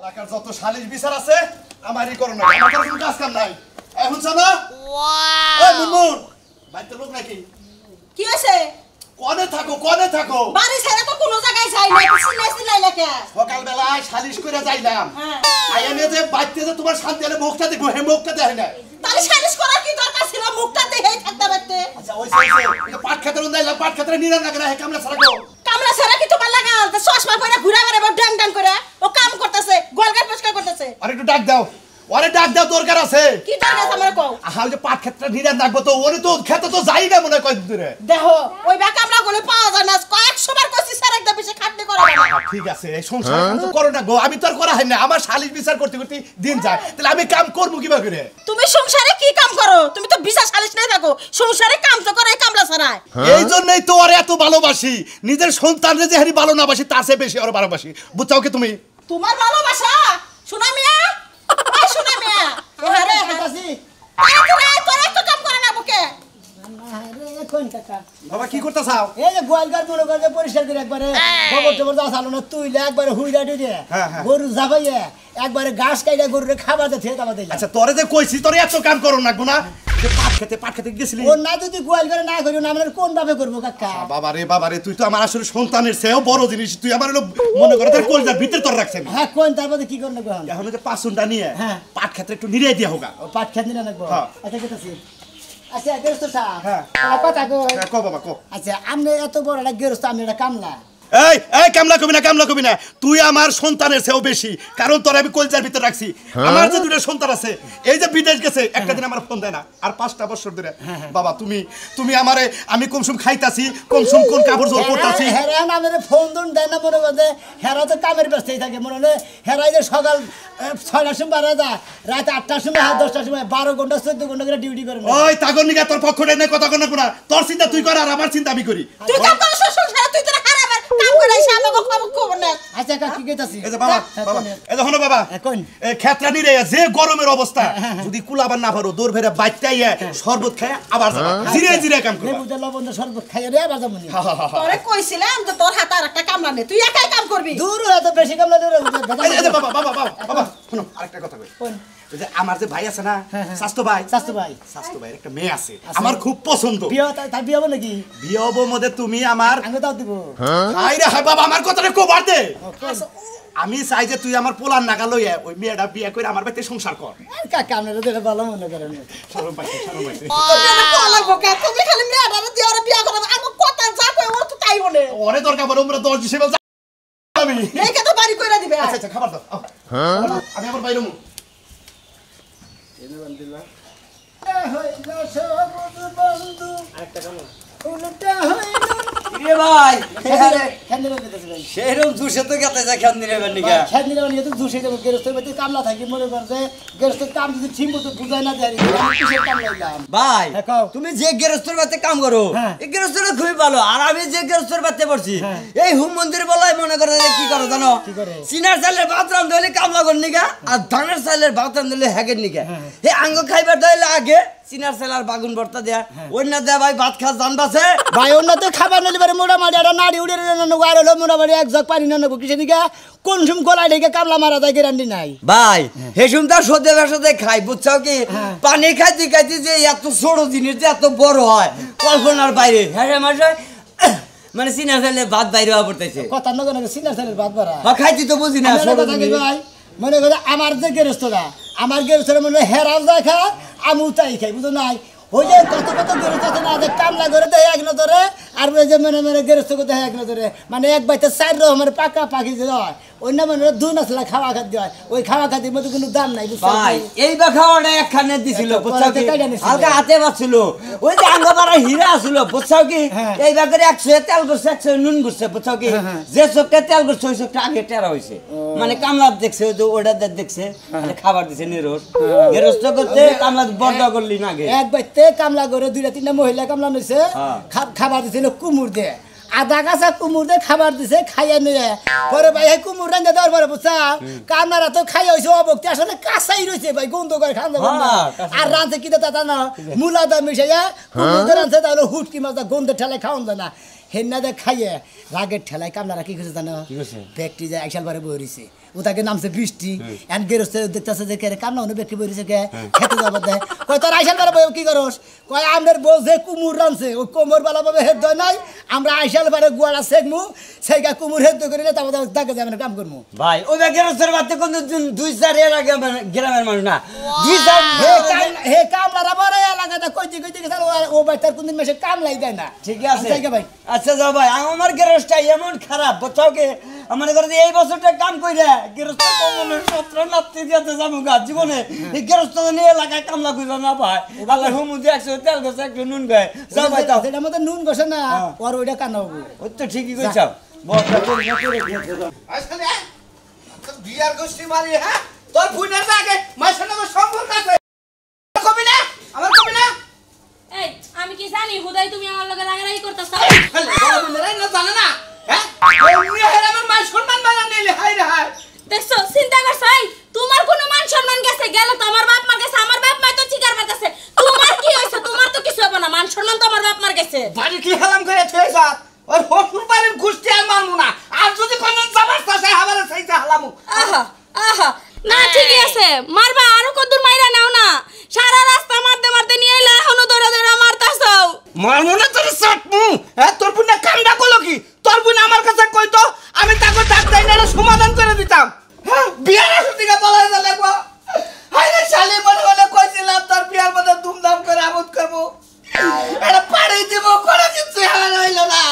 এলাকার যত সালিশ বিচার আছে আমারই করো না আমার কোনো কাজ কাম নাই। এখন শোনো ওই মুনমুন বাড়িতে লোক নাকি? কি হয়েছে? কনে থাকো কনে থাকো। বাড়ি ছেড়ে তো কোনো জায়গায় যাই না সিলাই সিলাই লেখা সকালবেলায় সালিশ করে যাইলাম। হ্যাঁ। আইয়া নিয়ে যে বাড়িতে যে তোমার শান্তি হলে মুখটা দেখব হে মুখটা দেখে না। তাহলে সালিশ করার কি দরকার ছিল? মুখটা দেখেই থাকতে পারতে। আচ্ছা ওই সেই পাট খাতের যাইলাম পাট খাতের নিরান লাগে না হে কামলা ছাড়া গো। কামলা ছাড়া কি তোমার লাগা? চশমা পরে ঘুরে বেড়াবো ড্যাং ড্যাং করে। ও কাম করতেছে গোলগার পরিষ্কার করতেছে। আর একটু ডাক দাও। ওরে ডাক দাও দরকার আছে। কি দরকার আমার কও? আহা ওই যে পাট ক্ষেত্রে নিরান রাখব তো ওরে তো খেতে তো যাই না মনে হয় কয়েক দূরে দেখো ওই বা কামলা গুলো পাওয়া যায় না কয়েকশো বার করছি স্যার একটা বেশি খাটনি করা না। ঠিক আছে এই সংসার কাম তো করো না গো আমি তো আর করা হয় না আমার সালিশ বিচার করতে করতে দিন যায়। তাহলে আমি কাম করব কিবা করে তুমি সংসারে কি কাম করো? তুমি তো বিশা সালিশ নাই থাকো সংসারে কাম তো করে এই কামলা ছাড়ায়। এই জন্যই তো ওরে এত ভালোবাসি নিজের সন্তানরে যে হারি ভালো না বাসি তার চেয়ে বেশি ওর ভালোবাসি। বুঝছাও কি তুমি? তোমার ভালোবাসা? শোনা মিয়া? শোনা মিয়া। আরে আরে করে তো কাম করে না বুকে? বাবা কি করতে চাও এই যে গোয়ালঘর মনে করে পরিষ্কার করে একবারে গোবর টোবর যা চালো না তুইলে একবারে হুইরা দিয়ে হ্যাঁ, হ্যাঁ। গরু জাবাইয়ে একবারে ঘাস কাইটা গরুরে খাবার দিয়ে খাবার আচ্ছা তোরে যে কইছি তোরে এত কাম করো না? গো পাট খেতে পাট খেতে গেছিলি? ওর না যদি গোয়াল করে না করি না আমরা কোন ভাবে করব কাকা? বাবা রে বাবা রে তুই তো আমার আসলে সন্তানের চেয়েও বড় জিনিস তুই আমার হলো মনে করে তোর কলজার ভিতরে তোর রাখছেন হ্যাঁ কোন তারপরে কি করলে গোহান এখন? যে পাঁচুনটা নিয়ে হ্যাঁ। পাট একটু নিরিয়ে দিয়া ও পাট খেতে। আচ্ছা কেটেছি আচ্ছা গেরস্ত সাহেব। হ্যাঁ। কথা কই? হ্যাঁ, ক বাবা কো আচ্ছা আপনি এত বড় একটা গেরস্ত আমি একটা কামলা। এই এই কামলা কবি না কামলা কবি না। তুই আমার সন্তানের চেয়েও বেশি কারণ তোর আমি কলজার ভিতরে রাখছি। আমার যে দুটো সন্তান আছে এই যে বিদেশ গেছে একটা দিন আমার ফোন দেয় না। আর পাঁচটা বছর ধরে বাবা তুমি তুমি আমারে আমি কমসুম খাইতাছি কমসুম কোন কাপড় জোর করতাছি হেরা আমাদের ফোন দুন দেয় না মনে করছে হেরা তো কামের ব্যস্তই থাকে মনে হলে হেরাই যে সকাল ছয়টার সময় বারো যায় রাত আটটার সময় হাত দশটার সময় বারো ঘণ্টা চোদ্দ ঘণ্টা করে ডিউটি করে ওই তাগর নিগা তোর পক্ষ নেই কথা কোনা কোনা তোর চিন্তা তুই কর আর আমার চিন্তা আমি করি। তুই সংসারে তুই হারাবার কাম করে এসে আমাকে খবর খবর না আচ্ছা কাকা কি কইতাছি? এই যে বাবা হ্যাঁ, বাবা? এই যে বাবা হ্যাঁ, এই খেতরা নিরে যে গরমের অবস্থা যদি কুলাবার না পারো দৌড় ভেরে বাইতাইয়া শরবত খায় আবার জিরে জিরে কাম লেবু দিয়ে লবণ শরবত খাইয়ে রে হা, হা। তোরে কইছিলাম যে তোর হাতে আর একটা কামলা নেই তুই একাই কাম করবি? দূর এত বেশি কামলা দূর বাবা বাবা শোনো আরেকটা কথা কই কোন? ওই যে আমার যে ভাই আছে না হ্যাঁ, হ্যাঁ। স্বাস্থ্য ভাই। স্বাস্থ্য ভাই। স্বাস্থ্য ভাইয়ের একটা মেয়ে আছে। আমার খুব পছন্দ। বিয়ে তাই তাই বিয়ে হবে নাকি? বিয়ে হব মধ্যে তুমি আমার আমি তাও দিব। হাই রে হাই বাবা আমার কথাটা কবার দে। আমি চাই যে তুই আমার পোলার নাগা লইয়া ওই মেয়েটা বিয়ে করে আমার বাড়িতে সংসার কর। আর কাকা আপনারা তো ভালো মনে করেন। শরম পাইছে শরম পাইছে। তুমি খালি মেয়েটারে দিয়ে ওরা বিয়া করো আমার কথা যা কই ও তো তাই বলে। ওরে দরকার পড়ে ওমরা দশ হিসেবে যা- আমি এইকে তো বাড়ি কইরা দিবে। আচ্ছা আচ্ছা খাবার দাও। আও। আমি আমার বাইরে মুখ বন্ধু। উল্টা হইল রে ভাই খেতে দিতেছে ভাই সেরকম দুশো তো গেতে যায় খেন দিনে নিকা খেত নিলে তো দুশে যাব গেরস্তের মধ্যে কামলা থাকি মনে করছে গেরস্তের কাম যদি ঠিক মতো বুঝায় না দেয় কিসের কাম লাইলাম ভাই হ্যাঁ, তুমি যে গেরস্তর বাতে কাম করো হ্যাঁ। এই গেরস্তর খুবই ভালো আর আমি যে গেরস্তর বাতে পড়ছি হ্যাঁ। এই হুম মন্দির বলাই মনে করে কি করো জানো? সিনার চালের ভাত রান্ধলে কামলা কর নিকা আর ধানের চালের ভাত রান্ধলে হ্যাগের নিকা। হে আঙ্গ খাইবার দইলে আগে সিনার চাল আর বাগুন ভর্তা দেয়া। হ্যাঁ। অন্য দেয়া ভাই ভাত খা জানবাছে ভাই অন্য তো খাবার নিলে পারে মোটামুটি একটা নাড়ি উড়ে নেব আর হলো মোটামুটি এক জগ পানি না নেব কিসে দিকে? কোন সুম গলায় ঢেকে কামলা মারা যায় গ্যারান্টি নাই। ভাই হেসুম তার সদে বেসদে খাই বুঝছাও কি? হ্যাঁ। পানি খাইতে খাইতে যে এত ছোট জিনিস যে এত বড় হয় কল্পনার বাইরে। হ্যাঁ মাসে মানে সিনা চালে ভাত বাইরে হওয়া পড়তেছে। কথা নগর সিনার সালের ভাত ভরা বা খাইতে তো বুঝি না ছোট জিনিস। ভাই? মনে করে আমার যে গেরস্তরা, আমার গেরস্তরা মনে হয় হেরাও যায় খা, আমি তাই খাই। বুঝো নাই? ওই যে কত কত গেরস্ত আছে না কামলা করে দেয় এক নজরে, আর ওই যে মেনে মেনে গেরস্ত করে দেয় এক নজরে। মানে এক বাইতে চার রকমের পাকা পাখি হয় অন্য মানে খাওয়া খাদ্য হয়। ওই খাওয়া খাদ্যের মধ্যে কোনো দাম নাই ভাই এই বা খাওয়াটা একখানে দিছিল বুঝছাও কি? পরাতে কাইটা নিছিল। হালকা হাতে বাঁচছিল ওই যে আঙ্গপাড়া হীরা আছিল বুঝছাও কি? হ্যাঁ। এই একশো তেল করছে একশো নুন করছে বুঝছাও কি? হ্যাঁ, হ্যাঁ। যে চোখটা তেল করছে ওই চোখটা আগে টেরা হয়েছে মানে কামলা দেখছে ওই যে ওটা দেখছে। মানে খাবার দিছে করতে কামলা বন্ধ করলি না এক বাইতে কামলা করে দুইটা তিনটা মহিলা কামলা নিছে খাবার দিছিল কুমুর দিয়ে। আধা কাঁচা কুমুর দিয়ে খাবার দিছে খাইয়া নিয়ে। পরে ভাই কুমুর রান্না দেওয়ার পরে বুঝছা কান্নারা তো খাইয়া হয়েছে অবক্তি আসলে কাঁচাই রয়েছে ভাই গন্ধ করে খান হ্যাঁ। আর রাঁধে কি তা না মূলা দা মিশাইয়া কুমুর দিয়ে রাঁধছে তাহলে হুটকি মাছ গন্ধের ঠেলায় খাওয়ান যায় না। হেন্না দে খাইয়ে রাগের ঠেলায় কামনারা কি করছে জানো? ব্যক্তি যায় একসাল পরে বই রয়েছে ও তাকে নামছে বৃষ্টি এন গেরস্তে দেখতেছে যে কে কামনা উনি ব্যক্তি বলেছে কে খেতে যাবার দেয় কয় তোর আইসাল বেলা বউ কি করস? কয় আমাদের বউ যে কুমুর রানছে ওই কোমর বেলা ভাবে হেদ দেয় নাই। আমরা আইসাল বেলা গুয়াড়া শেখমু সেইগা কুমুর হেদ করিলে তারপর তাকে যাবেন কাম করব ভাই ওই গেরস্তের বাড়িতে কোন দুই চার এর আগে গ্রামের মানুষ না। দুই চার হে কাম কামলারা বড় এলাকাটা কইতে কইতে গেছে ও ভাই তার কোনদিন মাসে কামলাই দেয় না। ঠিক আছে। আচ্ছা, ভাই। আচ্ছা যাও ভাই আমার গেরসটা এমন খারাপ বুঝছাও কি আমার ঘরে যে এই বছরটা কাম কইরা গেরস্ত কমনে সত্র নাপতে দিতে যাব গা জীবনে। এই গেরস্ত নিয়ে এলাকায় কামলা কইরা না ভাই আল্লাহ হুমু দিয়ে একশো তেল গেছে একটু নুন গায়ে যাও ভাই তাও সেটার মধ্যে নুন বসে না হ্যাঁ। ওর ওইটা কান্না হব। ওই তো ঠিকই কইছাও। বড়টা তোর আসলে বিয়ার গোষ্ঠী মারি হ্যাঁ? তোর আগে মায়ের সঙ্গে আমার সম্পর্ক আছে। কবি না? আমার কবি না? এই আমি কি জানি হুদাই তুমি আমার লগে রাগারাগি করতেছ? খালি না জানে না? হ্যাঁ এমনি হেরে আমার মায়ের সম্মান বানা নিলে হাই রে হাই দেখছ চিন্তা করছ এই তোমার কোনো মান সম্মান গেছে? গেল তো আমার বাপ মার গেছে আমার বাপ মা তো চিকার মারতেছে। তোমার কি হইছে তোমার তো কিছু হবে না। মান সম্মান তো আমার বাপ মার গেছে। বাড়ি কি হালাম করে থুয়ে আর ওর হসুর বাড়ির গোষ্ঠী আর মানবো না আর যদি কোনো জামার চাষে হাবারে চাইতে হালামু আহা আহা না ঠিকই আছে মারবা আরও কদ্দুর মাইরা নাও না সারা রাস্তা মারতে মারতে নিয়ে এলা এখনও দৌড়া দৌড়া মারতাছাও মারবো না তোর চাটমু হ্যাঁ তোর বুনে কামটা করল কি তোর বুনে আমার কাছে কইতো আমি তাকে ডাক্তার না সমাধান করে দিতাম হ্যাঁ বিয়ার আসর দিকে বলা যাবে হাই রে শালি মনে মনে কইছিলাম তোর বিয়ার মধ্যে ধুমধাম করে আমোদ করব এটা পাড়ি দিব কোনো কিছু হার হইল না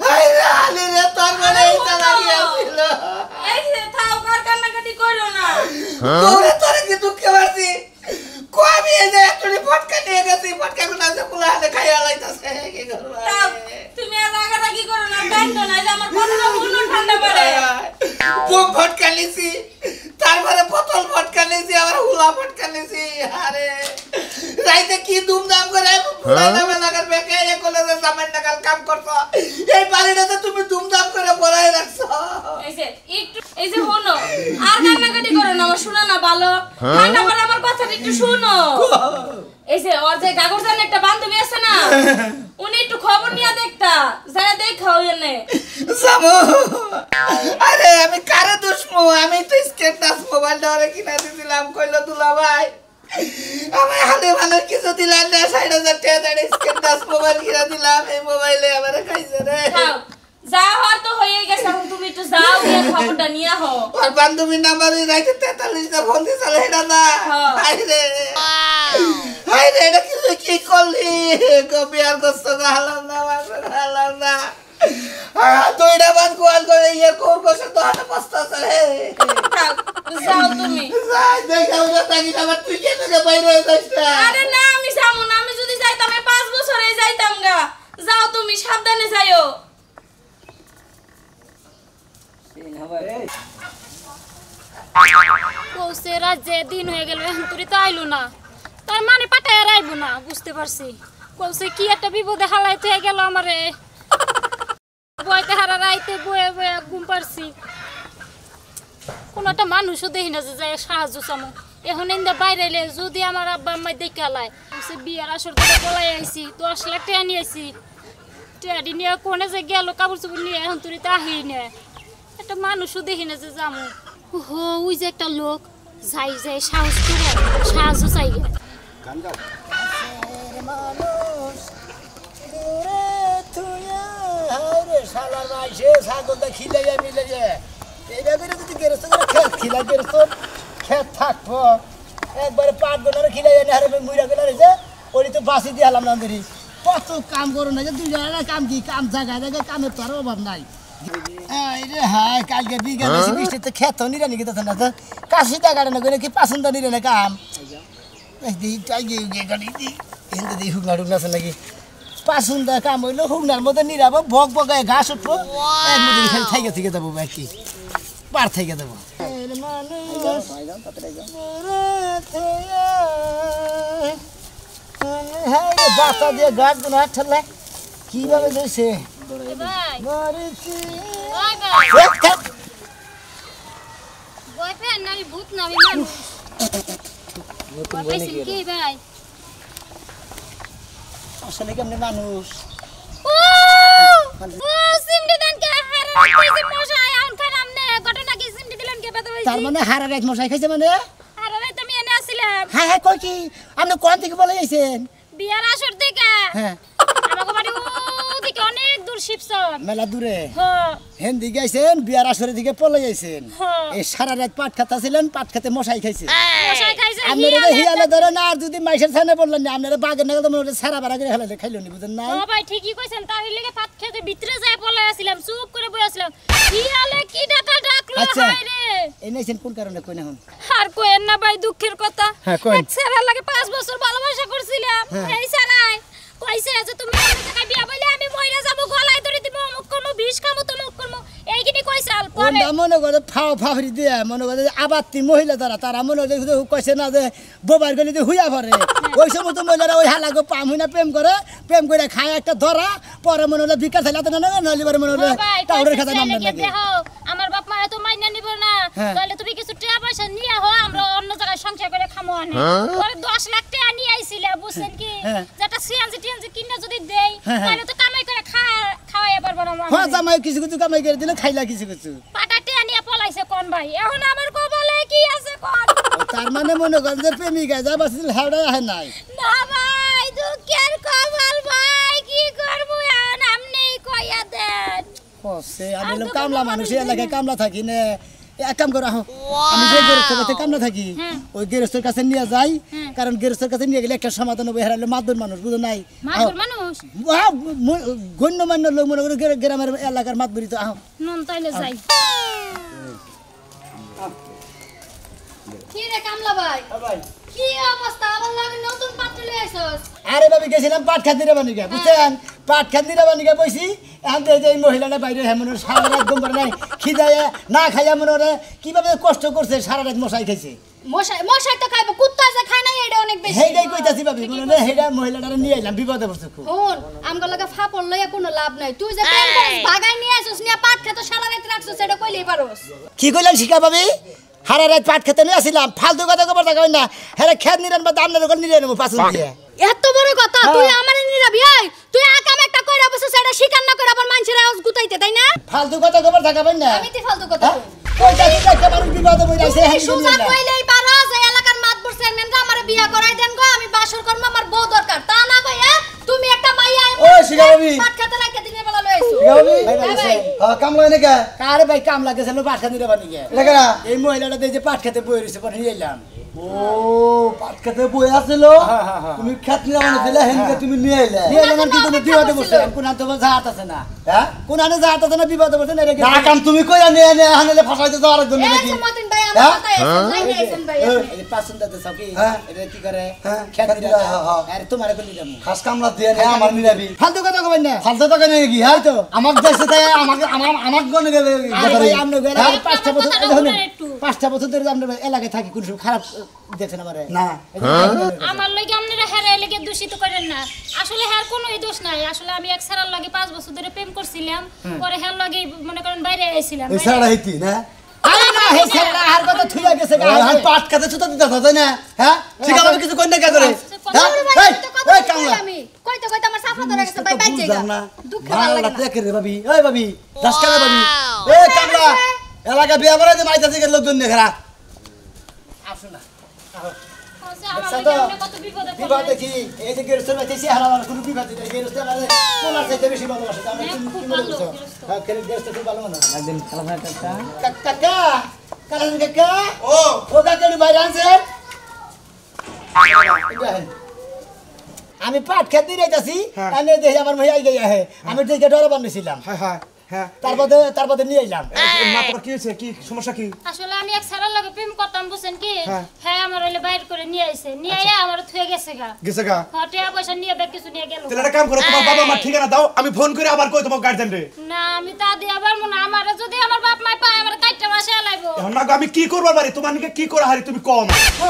হাই রে হালি রে তোর মনে এইটা লাগিয়েছিল এই যে থাও কার কান্নাকাটি করো না তোরে তোরে কি দুঃখে পারছি কবি এই যে একটু ফটকা নিয়ে গেছি ফটকা গুলো আছে পুলা হাতে খাইয়া লাইতাছে কি করব থাও, তুমি আর রাগারাগি করো না কান্দো না যে আমার কতটা মন ঠান্ডা পড়ে বুক ফটকা নিছি তারপরে বোতল ফটকা নিছি আবার হুলা ফটকা নিছি আরে রাইতে কি দুমদাম করে ফুলাইনা মেলাকার বেকে এ কলেজে জামাই নাগাল কাম করছ এই বাড়িটাতে তুমি দুমদাম করে বলাই রাখছো এই যে একটু এই যে শোনো আর কান্নাকাটি করো না আমার শোনা না ভালো ঠান্ডা পড়ে আমার কথাটা একটু শোনো এই যে ওর যে গাগরজান একটা বান্ধবী আছে না উনি একটু খবর নিয়ে দেখাও এনে জামু আরে আমি কারে দুশ্মু আমি তো স্ক্রিন টাচ মোবাইলটা ওরে কিনা দিছিলাম কইলো দুলা ভাই আমি হালে ভালো কিছু দিলাম না ষাট হাজার টাকা দিয়ে স্ক্রিন টাচ মোবাইল কিনা দিলাম এই মোবাইলে আমার খাইছে রে। যা হওয়ার তো হয়ে গেছে এখন তুমি একটু যাও গিয়ে খবরটা নিয়ে হও ওর বান্ধবীর নাম্বার রাইতে তেতাল্লিশটা ফোন দিছিল এটা না হ্যাঁ। হাই রে এটা কি কি করলি? কবি আর কষ্ট হালাম না হালাম না। দুইটা বাদ গোয়াল করে ইয়ে কোর কষ্ট তো হাতে পস্তা চলে যাও, যাও তুমি। যাই দেখা ওটা থাকি আবার তুই কে থেকে বাইরে যাস না আরে না আমি যাব না আমি যদি যাইতাম পাঁচ বছরে যাইতাম গা। যাও তুমি সাবধানে যাইও। কৌশে রাজ্যে দিন হয়ে গেল এখন তুই তো আইলো না। তার মানে পাঠায় আর আইবো না, বুঝতে পারছি। কৌশে কি একটা বিপদে হালাইতে গেল আমারে? বইতে হারা রাইতে বয়ে বয়ে ঘুম পারছি কোনো একটা মানুষও দেখি না যে যায় সাহায্য চামো। এখন ইন্দা বাইরে এলে যদি আমার আব্বা আম্মাই দেখে হালায়। সে বিয়ার আসর করে বলাই আইছি, দশ লাখ টাকা নিয়ে আইছি। টেয়ারি নিয়ে কোনে যে গেল, কাপড় চোপড় নিয়ে এখন তুই তো আহি নে। একটা মানুষও দেখি না যে যামু। হো ওই যে একটা লোক, যাই যাই সাহস করে, সাহায্য চাই মানুষ দূরে থুয়া হারে শালার মাইসে ছাগলটা খিলাইয়া মিলাইয়া। এইটা করে যদি গেরস্ত করে খেত খিলাই গেরস্ত খেত থাকব। একবারে পাট গোনারে খিলাইয়া না হারে মুইরা গোনা রয়েছে ওই তো বাসি দিয়ে হালাম না ধরি। কত কাম করো না যে দুই জায়গায় কাম কি কাম জায়গায় জায়গায় কামের তো আর অভাব নাই। হ্যাঁ কালকে বিঘা বেশি বৃষ্টিতে খেত নিরানি কি না তো। কাশি টাকা না কি পাসুন নিরে না কাম? হুগনা টুগনা আছে নাকি। পাসুন্দা কাম হইল হুগনার মধ্যে নিরাবো বক বগায় ঘাস উঠবো। মধ্যে খালি থাইকে থেকে দেবো কি পার থেকে দেবো বাতা দিয়ে গাছগুলো ঠেলে। কীভাবে। বয়ফ্রেন্ড আমি ভূত না আমি মানুষ। বয়ফ্রেন্ড কি ভাই আসলে কেমনি মানুষ? ও ও সিমডি দান কে হারে কইছে মশাই। আউন খারাম নে ঘটনা ব্যথা তার মানে হারা রাত মশাই খাইছে মানে? আমি এনে হ্যাঁ হ্যাঁ কই কি? আপনি কোন থেকে বলে যাইছেন বিয়ার আসর থেকে হ্যাঁ। আমাকে বাড়ি ওদিকে অনেক দূর শিবসন মেলা দূরে? হ হেন দিকে আইছেন বিয়ার আসরের দিকে পলে যাইছেন হ্যাঁ। এই সারা রাত পাট খাতা ছিলেন পাট খেতে মশাই খাইছে। মশাই খাইছে আপনারা হিয়ালে ধরে না আর যদি মাইসের ছানে বললেন না আপনারা বাগের নাগাল তো সারা বারা করে হেলালে খাইলো নি বুঝেন না ভাই ঠিকই কইছেন তার লেগে ভাত খেতে ভিতরে যায় পলাই আসছিলাম চুপ করে বই আসলাম হিয়ালে কি ডাটা ডাকলো আচ্ছা। নাইছেন কোন কারণে কই না হন আর কোয়েন না ভাই দুঃখের কথা হ্যাঁ, কোয়েন। এক লাগে পাঁচ বছর ভালোবাসা করছিলাম হ্যাঁ। এই স্যারাই কইছে যে তুমি বিয়া আমি মইরা যাব গলায় ধরে দিব অমুক করব বিষ খামো তমুক এইখিনি পরে ওটা মনে করে ফাও ফাফরি দিয়ে মনে করে যে আবাত্তি মহিলা তারা তারা মনে করে কইছে না যে বোবার গলি দিয়ে হুইয়া পড়ে ওই সময় তো মহিলারা ওই হালাগো পাম হইনা প্রেম করে প্রেম করে খায় একটা ধরা পরে মনে হলে ভিক্ষা থাইলে তো না নলি পরে মনে হলে টাউরের খাতা নাম নাকি আমার বাপ মা তো মাইনা নিব না হ্যাঁ। তাহলে তুমি কিছু টাকা পয়সা নিয়ে হো আমরা অন্য জায়গায় সংসার করে খামো আনি পরে 10 লাখ টাকা নিয়ে আইছিলে বুঝছেন কি হ্যাঁ। যেটা সিএনজি টিএনজি কিনে যদি দেই হ্যাঁ, হ্যাঁ। তাহলে তো কামাই করে খা খাওয়াই পারব না হ্যাঁ জামাই কিছু কিছু কামাই করে দিলে খাইলা কিছু কিছু। পাটাতে নিয়ে পলাইছে কোন ভাই? এখন আমার কপালে কি আছে কোন? তার মানে মনে করেন যে প্রেমিকা যা বাসিল হাওড়াই আহে নাই। না ভাই দুঃখের কপাল ভাই কি করব এখন? আপনি কইয়া দেন। সে আমি কামলা মানুষ এলাকায় কামলা থাকি নে। এক কাম করো আহো। আমি যে গেরস্তের কাছে কামলা থাকি ওই গেরস্তের কাছে নিয়ে যাই কারণ গেরস্তের কাছে নিয়ে গেলে একটা সমাধান হবে হারালে মাদুর মানুষ বুঝো নাই? গণ্যমান্য লোক মনে করে গ্রা- গ্রামের এলাকার মাতবরি তো আহ। নুন তাইলে যাই। কি রে কামলা কি অবস্থা? আমার লাগে নতুন পাত্র লই আইছস? আরে ভাবি গেছিলাম পাট খান্দিরা বানিকা বুঝছেন? পাট খান্দিরা বানিকা বইছি এখন তো এই যে এই মহিলাটা বাইরে হ্যাঁ মনে সারা রাত ঘুম পারে নাই খিদায় না খাইয়া মনে হয় কীভাবে কষ্ট করছে সারা রাত মশাই খাইছে। মশাই মশাই তো খাইবো কুত্তা যে খায় না এটা অনেক বেশি। সেইটাই কইতাছি ভাবি মনে হয় সেইটা মহিলাটা নিয়ে এলাম বিপদে পড়ছে খুব। শোন আমগো লাগা ফাপড় লইয়া কোনো লাভ নাই। তুই যে প্রেম করিস ভাগাই নিয়ে আসিস নিয়ে পাট খেতে সারা রাত রাখছিস সেটা কইলেই পারোস। কি কইলেন শিকা ভাবি? হারা রাত পাট খেতে নিয়ে আসিলাম ফালতু কথা কবার থাকা না। হ্যাঁ খেত নিলেন বা দাম ওখানে নিলে নেব পাঁচ দিয়ে। এত বড় কথা তুই আমারে নিরাবি তুই আকাম একটা কইরা বসে এটা স্বীকার না করে আবার মানুষের আওয়াজ গুতাইতে তাই না? ফালতু কথা কবার থাকাবেন না। আমি তে ফালতু কথা হ্যাঁ? কইতাছি যে একটা মানুষ বিপদে পড়ে আছে হ্যাঁ সুজা কইলেই পারোস এই এলাকার মাতবর চেয়ারম্যানরা আমারে বিয়া করাই দেন গো আমি বাসর কর্ম আমার বউ দরকার। তা না কইয়া তুমি একটা মাইয়া ও, শিখা ভাবি। পাট খেতে রাখে দিনের বেলা লই আইছো। শিখা ভাবি? হ্যাঁ ভাই হ্যাঁ কামলা এনেকে? কারে ভাই কাম লাগেছিল পাট খাতে বানিয়ে এটা কেনা এই মহিলাটা দিয়ে যে পাট খেতে বই রয়েছে পরে নিয়ে এলাম। ও পাট খেতে বই আসছিল হ্যাঁ, হ্যাঁ, হ্যাঁ। তুমি খ্যাত নিয়ে আনছিলে হেনকে তুমি নিয়ে এলে নিয়ে এলাম কি কোনো বিপদে পড়ছে কোন আনতে জাহাত আছে না? হ্যাঁ? কোন আনে আছে না বিপদে কাম তুমি কইরা নিয়ে এনে হানলে ফাসাইতে তো আরেকজন এই নাকি? হ্যাঁ? হ্যাঁ। হ্যাঁ, হ্যাঁ, হ্যাঁ। হ্যাঁ হ্যাঁ? পাঁচটা বছর ধরে আমরা এলাকায় থাকি কোন খারাপ দেখছেন আমারে। না। আমার লাগে আপনারা হেরে লেগে দূষিত করেন না। আসলে হ্যার কোনো দোষ নাই। আসলে আমি এক সারার লাগে পাঁচ বছর ধরে প্রেম করছিলাম পরে হ্যার লাগে মনে করেন বাইরে আইছিলাম। সারা হইতি না? আরে না হে ছেলেটা আর কথা থুইয়া গেছে গা। আর পাট খেতে ছুতা দিতে তাই না? হ্যাঁ? ঠিক আছে কিছু কই না কে করে? হ্যাঁ? এই এই কামলা। কইতে কইতে আমার সাফা ধরে গেছে ভাই বাইচে বুঝলাম দুঃখ ভালো লাগে না। রে ভাবি এই ভাবি দাস কারে ভাবি। এই কামলা এলাকা বিয়া করে যে মাইতা থেকে লোকজন নিয়ে খেলা আসো না আচ্ছা, আমার দেখছ লাগে তো? আপনি কত বিপদে বিপদ এই যে গেরস্তের বাইতেছি হারা আমার কোনো বিপদ নেই। গেরস্তের মানে তোমার চাইতে বেশি ভালোবাসে আমি হ্যাঁ, তুমি কি মনে করছ হ্যাঁ খেলে গেরস্ত খুব ভালো মনে একদিন খেলা ভাই কাকা। কাকা কারণ কাকা। ও। ও কাকা একটু বাইরে আনছে। আমি পাট খেতে যাইতাছি। হ্যাঁ। আমি দেখি আমার মেয়ে আই গিয়া হে আমি দেখে ডরে বানিয়েছিলাম। হ্যাঁ হ্যাঁ। হ্যাঁ। তারপরে তারপরে নিয়ে এলাম মা তোমার কি হয়েছে? কি সমস্যা কি? আসলে আমি এক সারার লাগে প্রেম করতাম বুঝছেন কি? হ্যাঁ। হ্যাঁ আমার হইলে বাইরে করে নিয়ে আইছে। নিয়ে আইয়া আমার থুয়ে গেছে গা। গেছে গা? হ্যাঁ, টাকা পয়সা নিয়ে ব্যাগ কিছু নিয়ে গেল। তাহলে কাম করো তোমার বাবা আমার ঠিকানা দাও আমি ফোন করে আবার কই তোমার গার্জেন রে? না আমি তা দিয়ে আবার মনে আমার যদি আমার বাপ মায় পায় আমার কাইটা লাইবো এখন আমি কি করব বাড়ি? তোমার নিকে কি করা হারি? তুমি কম।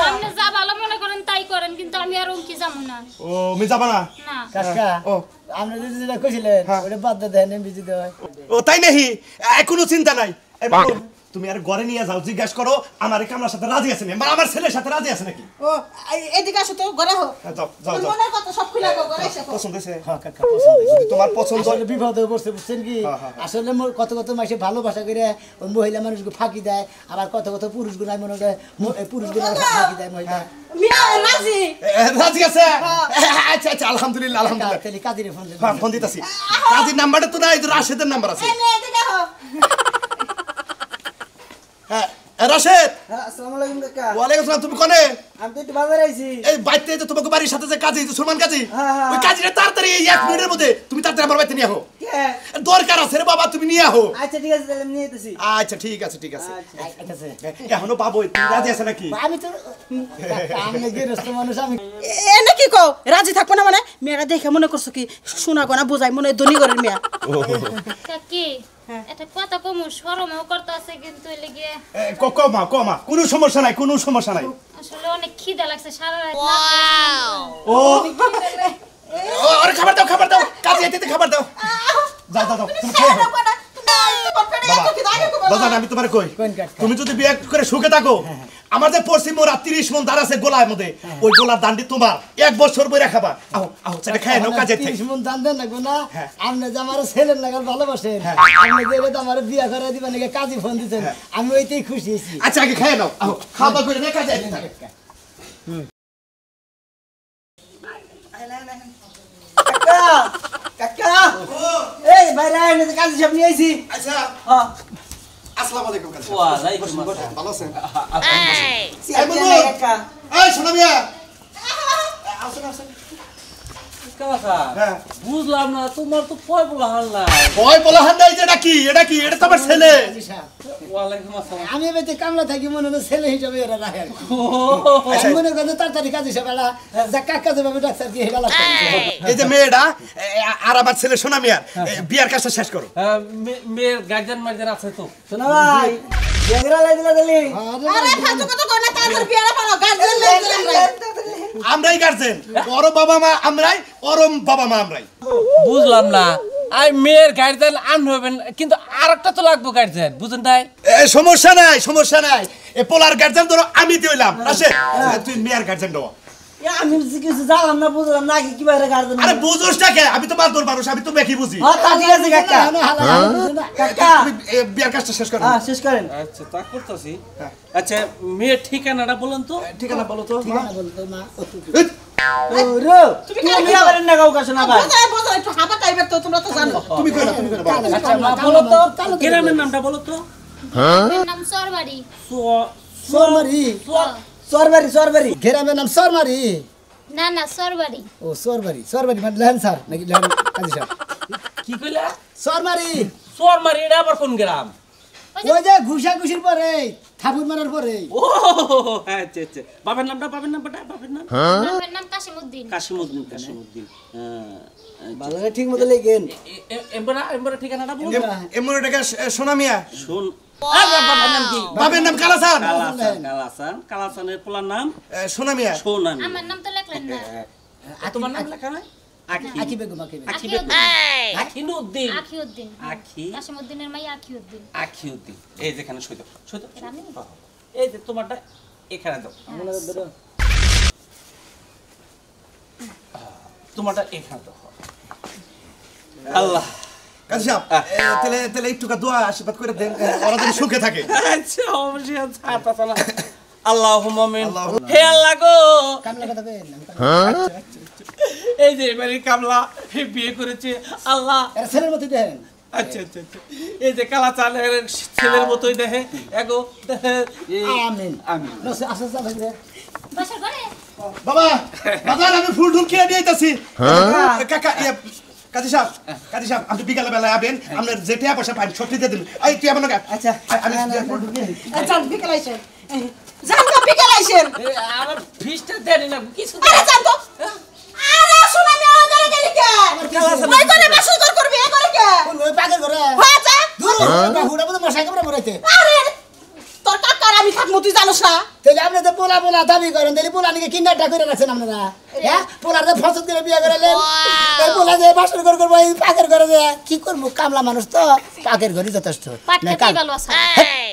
আপনি যা ভালো মনে করেন তাই করেন কিন্তু আমি আর উনকি যাব না। ও আমি যাবা না? না। কাকা ও। আপনি যদি যেটা কইছিলেন হ্যাঁ। ওটা বাদ দেন বিজি দেওয়া ও তাই নাহি? কোনো চিন্তা নাই। তুমি আর ঘরে নিয়ে যাও জিজ্ঞাসা করো আমার এই কামলার সাথে রাজি আছে না মা আমার ছেলের সাথে রাজি আছে নাকি? ও এদিকে আসো তো ঘরে হো হ্যাঁ, যাও যাও মনের কথা সব খুলে গো ঘরে এসে। পছন্দ হয়েছে। হ্যাঁ কাকা পছন্দ হয়েছে। তোমার পছন্দ আসলে বিপদে পড়ছে বুঝছেন কি? হ্যাঁ, হ্যাঁ, হ্যাঁ। আসলে মোর কত কত মাসে ভালোবাসা করে ওই মহিলা মানুষকে ফাঁকি দেয় আবার কত কত পুরুষ গুণায় মনে হয় পুরুষ গুণায় ফাঁকি দেয় মহিলা। মিয়া রাজি? রাজি আছে? আচ্ছা আচ্ছা আলহামদুলিল্লাহ আলহামদুলিল্লাহ। তাহলে কাজিরে ফোন দেন। হ্যাঁ ফোন দিতেছি। কাজীর নাম্বারটা তো না এই যে রাশেদের নাম্বার আছে। এদিকে হো হ্যাঁ রাশেদ। আসসালামু আলাইকুম কাকা। ওয়ালাইকুম আসসালাম তুমি কোনে? আমি তো একটু বাজারে আইছি। এই বাইতে যে তোমাকে বাড়ির সাথে যে কাজী যে সুলমান কাজী ওই। তাড়াতাড়ি এই এক মিনিটের মধ্যে তুমি তাড়াতাড়ি আমার বাড়িতে নিয়ে আহো। দরকার আছে রে বাবা তুমি নিয়ে আহো। আচ্ছা ঠিক আছে তাহলে নিয়ে যেতেছি আচ্ছা ঠিক আছে ঠিক আছে। এখনও পাবো তুমি রাজি আছে নাকি? আমি তো আমি গৃহস্থ মানুষ আমি এনে কি কও? রাজি থাকব না মানে? মেয়েরা দেখে মনে করছ কি শোনা গোনা বোঝাই মনে হয় ধনী ঘরের মেয়া। কাকি এটা কথা কমু সরমও করতে আছে কিন্তু এলে গিয়ে এ, ক- কমা কমা কোনো সমস্যা নাই কোনো সমস্যা নাই। আসলে অনেক খিদা লাগছে সারা রাত ও! ও, খাবার দাও খাবার দাও কাজে যেতে খাবার দাও। যাও যাও যাও তুমি খেয়ে আমি তোমার কই? তুমি যদি বিয়ে করে সুখে থাকো আমার যে পশ্চিম মোরা তিরিশ মন দাঁড় আছে গোলার মধ্যে ওই গোলার দান্ডি তোমার। এক বছর বই খাবা। আও আও সেটা খাই নাও কাজে তিরিশ মন দান দেন না হ্যাঁ। আপনি যে আমার ছেলের লাগার ভালোবাসেন আপনি যে এটা আমার বিয়া করে দিবেন নাকি কাজী ফোন দিচ্ছেন আমি ওইটাই খুশি হয়েছি। আচ্ছা আগে খাই নাও। খাওয়া করে নে কাজে কাকা কাকা। বাইরে আয় না কাজে সব নিয়ে আইছি। আচ্ছা হ্যাঁ আসসালামু আলাইকুম কাজী ওয়ালাইকুম ভালো আছেন? আসসালাম বন্ধু। কাকা এই শোনো মিয়া হ্যাঁ বুঝলাম না তোমার তো পয় বলা হাল নাই ভয় বলা নাই এটা কি এটা কি এটা তো আমার ছেলে কাজী ওয়ালাইকুম আসসালাম আমি এবার কামলা থাকি মনে হয় ছেলে হিসাবে এরা রাখে আচ্ছা। মনে করি তাড়াতাড়ি কাজী সাহেব এরা যা কাকা যাবে ডাক্তার কি হেলা এই যে মেয়েটা আর আমার ছেলে সোনা মিয়ার বিয়ার কাজটা শেষ করো হ্যাঁ, মেয়ের গার্জেন মার্জেন আছে তো শোনা ভাই বেগরা লাই দিলা দিলি আরে ফালতু কথা কই না তাড়াতাড়ি বিয়ারা পালো গার্জেন লাগছে আমরাই গার্জেন। ওর বাবা মা আমরাই ওরম বাবা মা আমরাই। বুঝলাম না। আই মেয়ের গার্জেন আন হবেন কিন্তু আরেকটা তো লাগবো গার্জেন বুঝেন তাই সমস্যা নাই সমস্যা নাই। এ পোলার গার্জেন ধরো আমি দিলাম। আসে। তুই মেয়ের গার্জেন দেবো আমি কিছু জানলাম না বুঝলাম না কি বাইরে গার্ডেন আরে বুঝোস না কে? আমি তো বালদুর মানুষ আমি তো মেকি বুঝি। হ্যাঁ তা ঠিক আছে কাকা। কাকা। তুমি এ, বিয়ার কাজটা শেষ করো। হ্যাঁ শেষ করেন। আচ্ছা তা করতেছি। আচ্ছা মেয়ের ঠিকানাটা বলেন তো। ঠিকানা বলো বলতো করেন না। আচ্ছা গ্রামের নামটা বলো তো। নাম সরবাড়ি সরবারি সরবারি গ্রামের নাম সোরমারি না না সরবাড়ি ও সোরবারি সোরবারি মানে লেহেন স্যার নাকি লেহেন কাজী সাহেব কি কইলা সোরমারি সোর মারি এটা আবার কোন গ্রাম ওই যে ঘুষা ঘুষির পরে থাপুর মারার পরে ও আচ্ছা আচ্ছা বাবার নামটা বাবার নামটা বাবার নাম বাবার নাম কাশিমউদ্দিন কাশিমউদ্দিন কাশিমউদ্দিন হ্যাঁ ভালো ঠিক মতো লেগেন এমবরা এমবরা ঠিকানাটা বলুন এম- এমন এটাকে সোনা মিয়া শুন বাবার নাম কালাসান। কালাসান কালাসান। কালাসানের পোলার নাম? এ, সোনা মিয়া। আমার নাম তো লেখলেন না। তোমার নাম লেখা নাই? আখি। বেগম আকি বেগম। আখিউদ্দিন আখিউদ্দিন। আখি। কাশিমউদ্দিনের মাই আখিউদ্দিন। আখিউদ্দিন। এই যেখানে যে তোমারটা এখানে দাও। তোমারটা এখানে দাও। আল্লাহ। কাজী সাহেব তাহলে তাহলে একটু দোয়া আশীর্বাদ করে দেন ওরা যেন সুখে থাকে। আচ্ছা অবশ্যই আছে। না। আল্লাহ মমিন হে আল্লাহ গো। কামলা কথা বেন এই যে এবারে কামলা বিয়ে করেছে আল্লাহ। ছেলের মতো দেখেন। আচ্ছা আচ্ছা আচ্ছা। এই যে কালা চালের ছেলের মতোই দেখে এগো আমিন। আমিন। নসে আসে যাবে রে বাসার ঘরে? বাবা আমি ফুল নিয়ে কাকা ইয়ে, কাজী সাহেব কাজী সাহেব আপনি বিকালে বেলায় আবেন আপনার যে টিয়া পয়সা পাই সত্যি দিয়ে দিন। এই তুই আমার আচ্ছা। আমি। আচ্ছা বিকেল যান বিকেল আমার ফিসটা দেনি না কিছু আরে যান তো আরে শোনা আমি আমার গেলি কে? ওই করে বাসন করবি এ করে কে? ওই পাগের ঘরে। হয়ে যা। দূর বাহুটা মতো মশাই কামড়া মরাইতে আরে তোর কাকার আমি থাকব তুই জানোস না? তাহলে আপনি তো পোলা পোলা দাবি করেন তাহলে পোলা নিকে কিনারটা করে রাখছেন আপনারা? হ্যাঁ? পোলার যে ফসল করে বিয়ে করালেন এই পোলা যে বাসর করে করব এই পাকের ঘরে যে কি করব? কামলা মানুষ তো পাকের ঘরে যথেষ্ট। ভালো আছে। হেৎ,